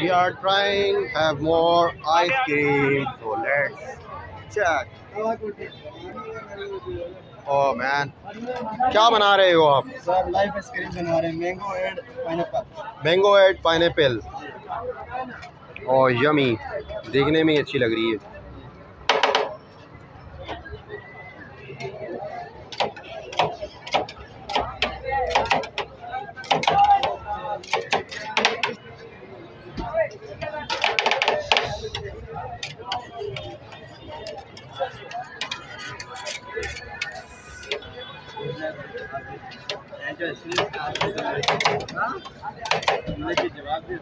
we are trying have more ice cream so let's check. Oh man. क्या बना रहे हो आप? सर लाइफ आइसक्रीम बना रहे हैं। Mango and pineapple mango and pineapple और यमी देखने में अच्छी लग रही है। जवाब दे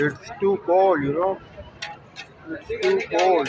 It's too cold, you know. It's too cold.